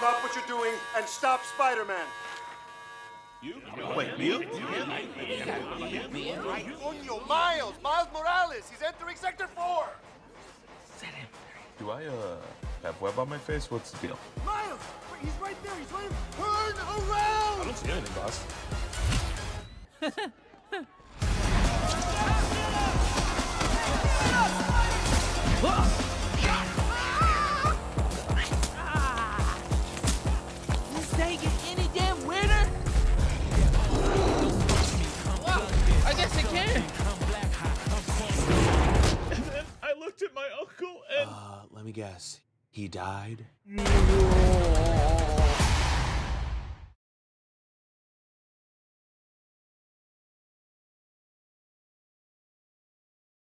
Drop what you're doing and stop Spider-Man. Wait, you? Coño, Miles! Miles Morales! He's entering Sector 4! Do I, uh, have web on my face? What's the deal? Miles! He's right there! He's running! Turn around! I don't see anything, boss. let me guess. He died?